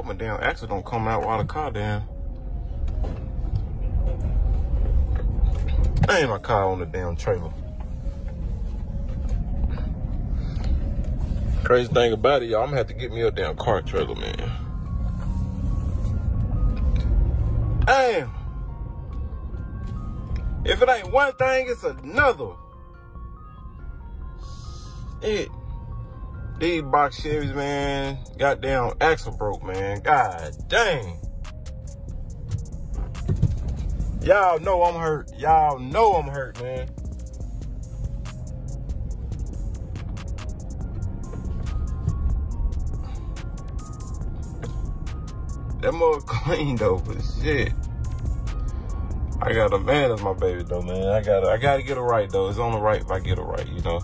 Hope my damn axle don't come out while the car down. I ain't my car on the damn trailer. Crazy thing about it, y'all, I'm gonna have to get me a damn car trailer, man. Damn. If it ain't one thing, it's another. It. These box Chevys, man, goddamn axle broke, man. God dang. Y'all know I'm hurt. Y'all know I'm hurt, man. That mother clean though, but shit. I got a man as my baby though, man. I gotta I gotta get it right though. It's on the right if I get it right, you know.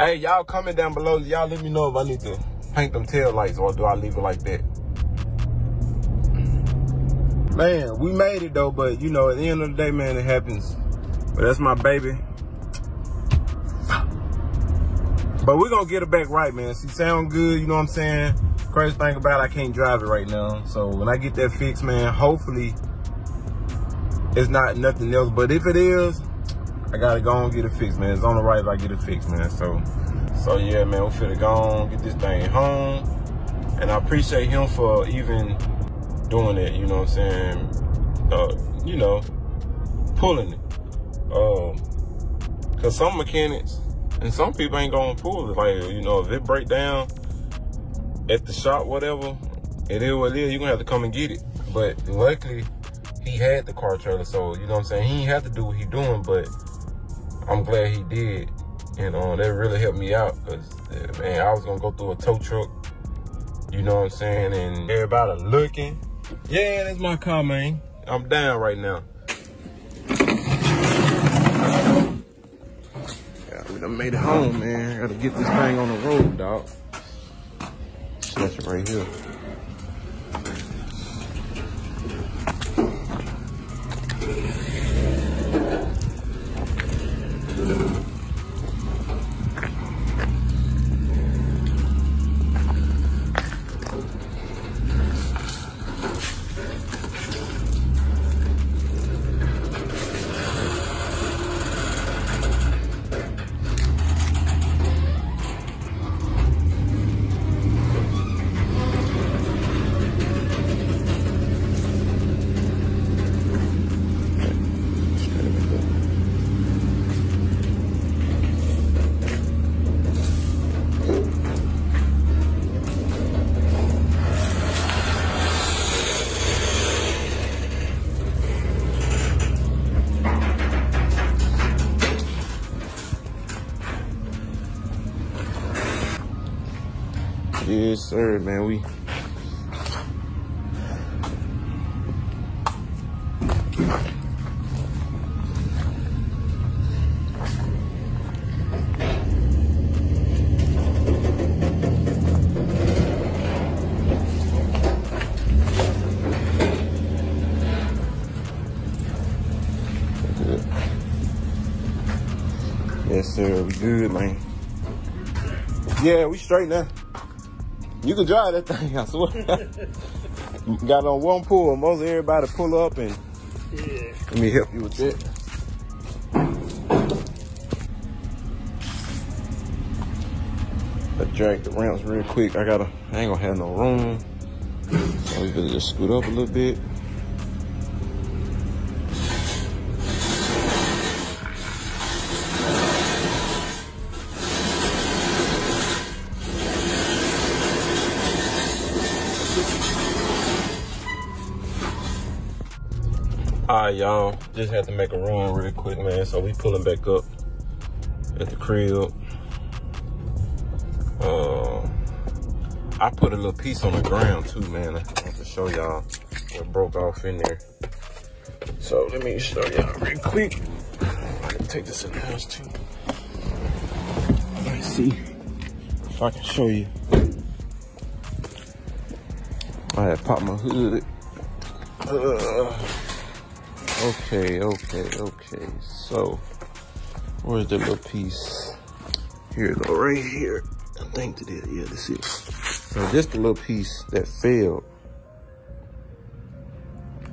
Hey, y'all comment down below. Y'all let me know if I need to paint them tail lights or do I leave it like that. Man, we made it though, but you know, at the end of the day, man, it happens. But that's my baby. But we're gonna get it back right, man. She sound good, you know what I'm saying? Crazy thing about it, I can't drive it right now. So when I get that fixed, man, hopefully it's not nothing else. But if it is, I gotta go and get it fixed, man. It's on the right if I get it fixed, man. So, so yeah, man, we finna go on, get this thing home. And I appreciate him for even doing it, you know what I'm saying? Uh, you know, pulling it. Um, cause some mechanics and some people ain't gonna pull it. Like, you know, if it break down, at the shop, whatever, it is what it is. You're gonna have to come and get it. But luckily, he had the car trailer, so you know what I'm saying. He ain't have to do what he doing, but I'm glad he did. You uh, know, that really helped me out because man, I was gonna go through a tow truck. You know what I'm saying, and everybody looking. Yeah, that's my car, man. I'm down right now. Yeah, we done made it home, man. Gotta get this thing on the road, dog. That's right here. Sir, man. We Yes, sir. We good, man. Yeah, we straight now. You can drive that thing, I swear. Got on one pull. Most everybody pull up and Yeah. let me help you with that. I drag the ramps real quick. I gotta, I ain't gonna have no room. So we better just scoot up a little bit. Right, y'all. Just had to make a run real quick, man. So we pulling back up at the crib. Uh, I put a little piece on the ground too, man. I want to show y'all what broke off in there. So let me show y'all real quick. I can take this in the house too. Let's see if I can show you. I had popped my hood. Uh, Okay, okay, okay. So, where's the little piece? Here it go, right here. I think that yeah, this is. So just a little piece that failed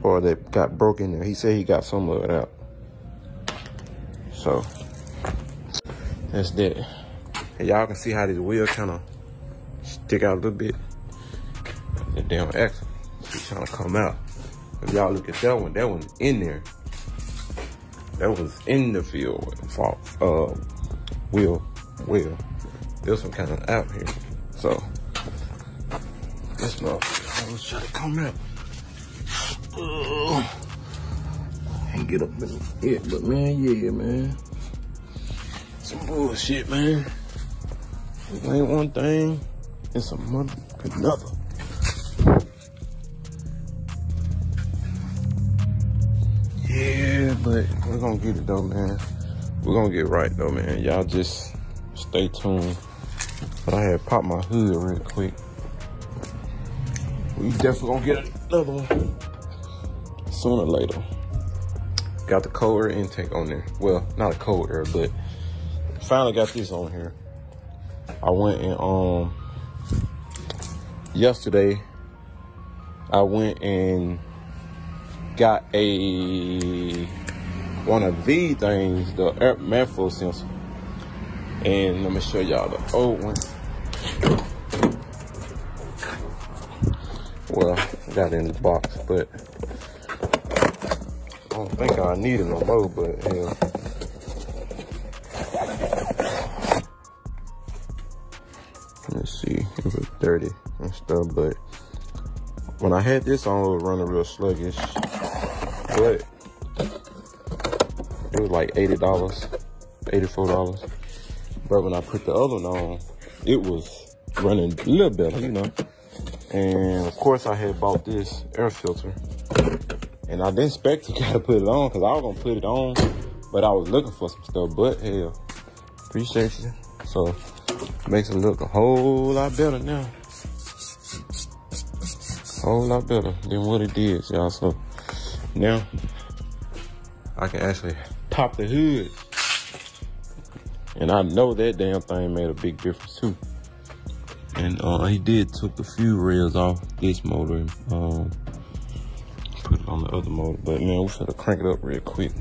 or that got broken there. He said he got some of it out. So that's that. And y'all can see how this wheel kind of stick out a little bit. The damn axle, it's trying to come out. If y'all look at that one, that one's in there. That was in the field fault, uh, wheel, wheel. This one kind of out here. So this motherfucker was trying to come out. Uh, can't get up in it, but man, yeah, man. Some bullshit, man. Ain't one thing, it's a mother another. But we're gonna get it though, man. We're gonna get right though, man. Y'all just stay tuned. But I had popped my hood real quick. We definitely gonna get another one sooner or later. Got the cold air intake on there. Well, not a cold air, but finally got this on here. I went and um yesterday I went and got a one of the things, the air manifold sensor. And let me show y'all the old one. Well, got in the box, but I don't think I need it no more, but hell. Let's see, it was dirty and stuff, but when I had this on, it was running real sluggish, but it was like $80, $84. But when I put the other one on, it was running a little better, you know. And of course I had bought this air filter and I didn't expect to gotta put it on because I was gonna put it on, but I was looking for some stuff. But hell, appreciate you. So makes it look a whole lot better now. Whole lot better than what it did, y'all. So now I can actually pop the hood. And I know that damn thing made a big difference too. And uh, he did took a few rails off this motor. Um, put it on the other motor. But man, we should have crank it up real quick.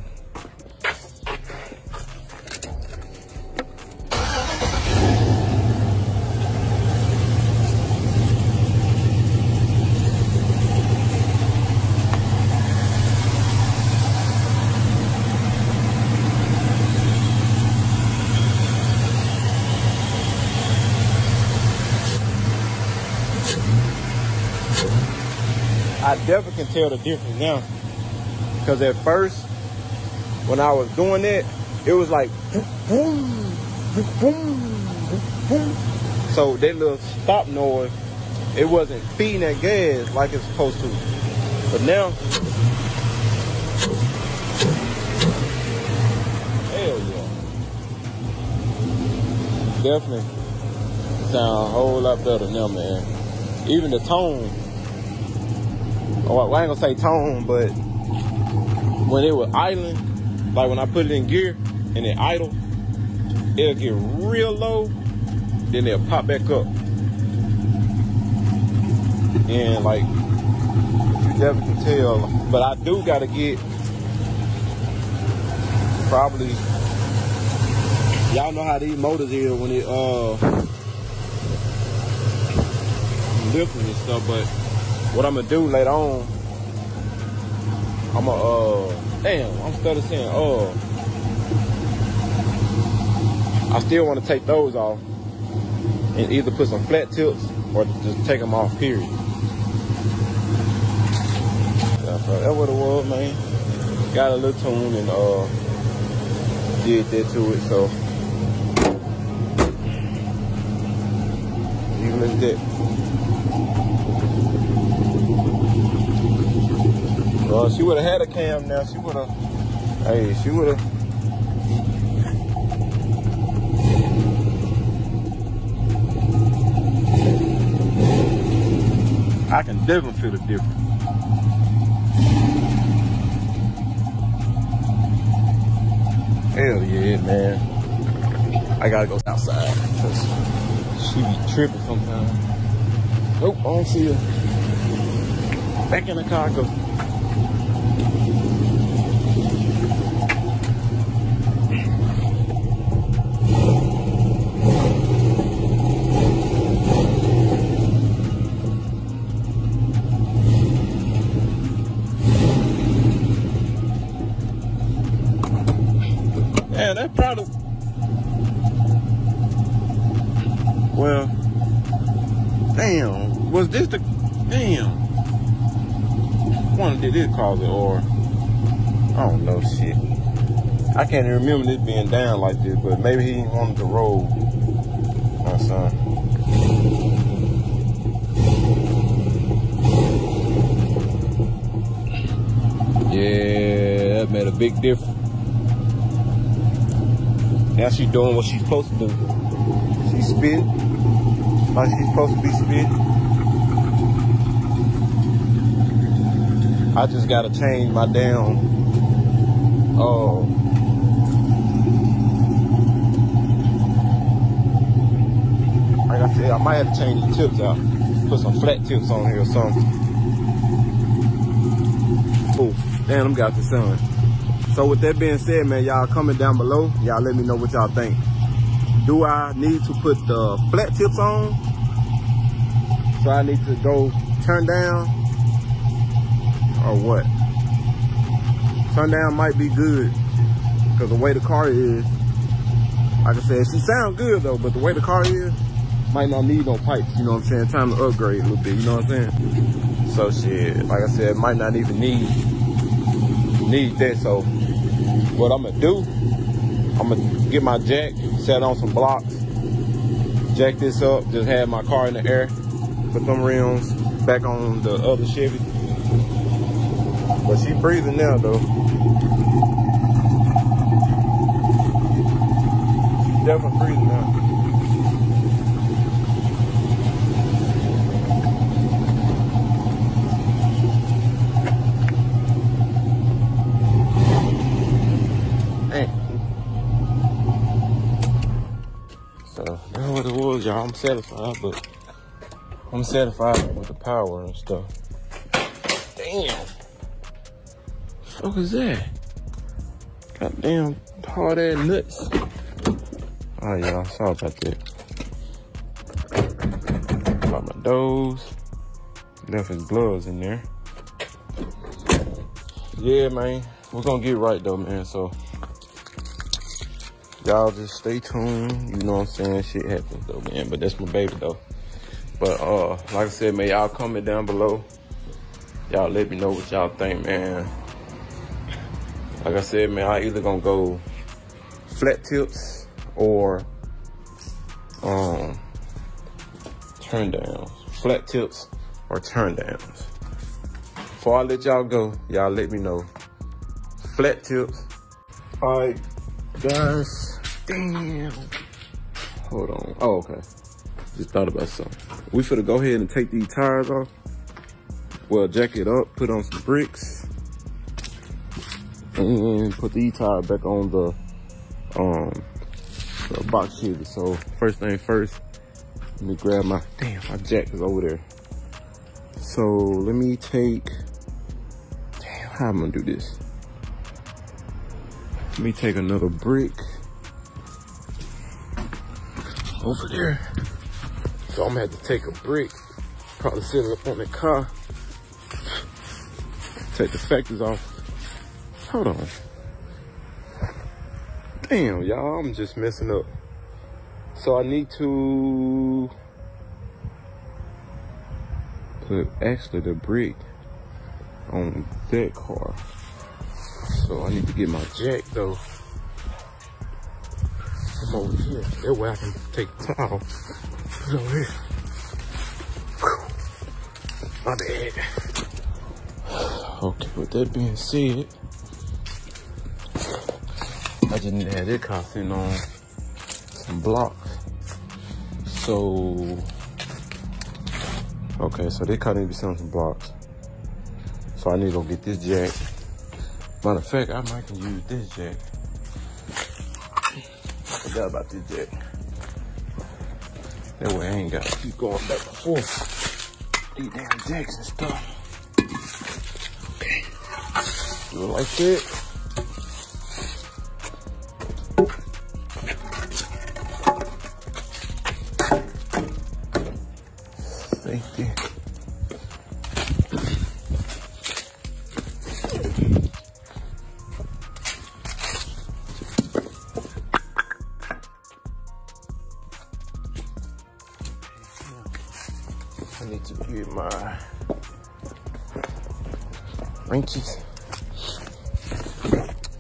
I definitely can tell the difference now. Because at first, when I was doing that, it was like, so that little stop noise, it wasn't feeding that gas like it's supposed to. But now, hell yeah. Definitely sound a whole lot better now, man. Even the tone I ain't gonna say tone, but when it was idling, like when I put it in gear and it idle, it'll get real low, then it'll pop back up. And like, you never can tell, but I do gotta get probably, y'all know how these motors is when it, uh, lifting and stuff, but what I'm gonna do later on, I'm gonna, uh, damn, I'm still saying, uh, I still want to take those off and either put some flat tips or just take them off, period. That's what it was, man. Got a little tune and, uh, did that to it, so. Even as that. Uh, she would have had a cam now. She would have, hey, she would have. I can definitely feel the difference. Hell yeah, man. I gotta go outside because she be tripping sometimes. Nope, I don't see her. Back in the car, go. Yeah, that probably. Well, damn. Was this the damn? It cause it or I don't know shit. I can't even remember this being down like this, but maybe he wanted to roll my son. Yeah, that made a big difference. Now she's doing what she's supposed to do. She spit like she's supposed to be spit. I just gotta change my damn oh like I said, I might have to change the tips out. Put some flat tips on here or something. Oh, damn, I'm got the sun. So with that being said, man, y'all comment down below. Y'all let me know what y'all think. Do I need to put the flat tips on? So I need to go turn down or what? Turn down might be good because the way the car is, like I said, she sound good though, but the way the car is, might not need no pipes, you know what I'm saying? Time to upgrade a little bit, you know what I'm saying? So shit, like I said, might not even need need that. So what I'm gonna do, I'm gonna get my jack, set on some blocks, jack this up, just have my car in the air, put them rims back on the other Chevy. But she breathing now though. She's definitely breathing now. Hey. So that's what it was, y'all. I'm satisfied, but I'm satisfied with the power and stuff. Damn. Fuck is that? Goddamn hard ass nuts. Alright, y'all. Sorry about that. Got my doze. Left his gloves in there. Yeah, man. We're gonna get right though, man. So y'all just stay tuned. You know what I'm saying? Shit happens though, man. But that's my baby though. But uh, like I said, man, y'all comment down below. Y'all let me know what y'all think, man. Like I said, man, I either gonna go flat tips or um turn downs. Flat tips or turn downs. Before I let y'all go, y'all let me know. Flat tips. All right, guys. Damn. Hold on. Oh, okay. Just thought about something. We finna go ahead and take these tires off. Well, jack it up, put on some bricks, and put the e-tire back on the um the box Chevy. So first thing first, let me grab my damn my jack is over there. So let me take damn how I'm gonna do this. Let me take another brick over there. So I'm gonna have to take a brick, probably set it up on the car, take the factors off. Hold on. Damn, y'all, I'm just messing up. So I need to put actually the brick on that car. So I need to get my jack though. Come over here. That way I can take the towel. Put over here. My bad. Okay, with that being said, To have sitting on some blocks. So, okay, so they need to be on some blocks. So I need to go get this jack. Matter of fact, I might can use this jack. I forgot about this jack. That way I ain't got to keep going back and forth. these damn jacks and stuff. Okay. Do it like that. Wrenches.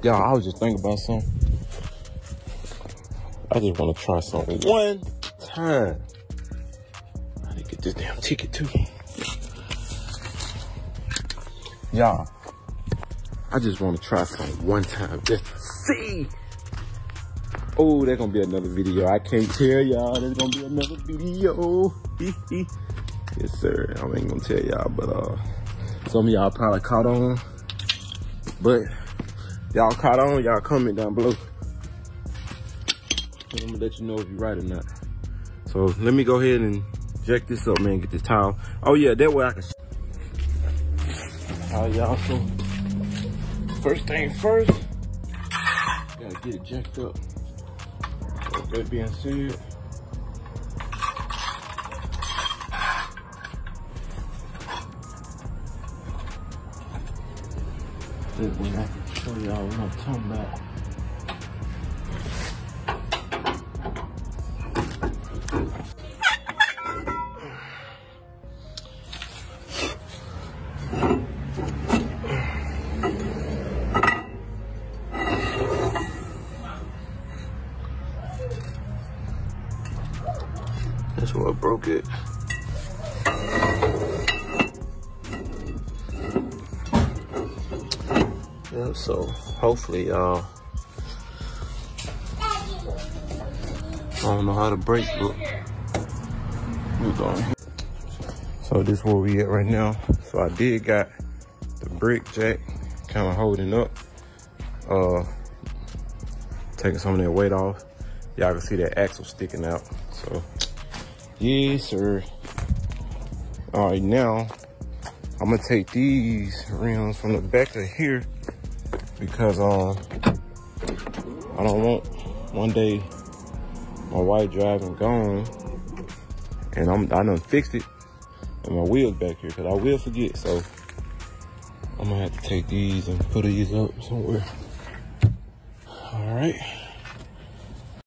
Y'all, I was just thinking about something. I just want to try something one time. I to get this damn ticket too. Y'all, I just want to try something one time just to see. Oh, there's gonna be another video. I can't tell y'all. There's gonna be another video. yes, sir. I ain't gonna tell y'all, but uh, some of y'all probably caught on. But y'all caught on, y'all comment down below. I'm gonna let you know if you're right or not. So let me go ahead and jack this up, man. Get this towel. Oh yeah, that way I can. Right, y'all. So first thing first, gotta get it jacked up. That being said, way I can show y'all what I'm talking about. That's where I broke it. So hopefully y'all I don't know how to brake, but we're going. So this is where we at right now. So I did got the brake jack kind of holding up, uh, taking some of that weight off. Y'all can see that axle sticking out. So Yes, sir. All right, now I'm gonna take these rims from the back of here because um I don't want one day my wife driving gone and I'm I done fixed it and my wheels back here because I will forget. So I'm gonna have to take these and put these up somewhere. All right.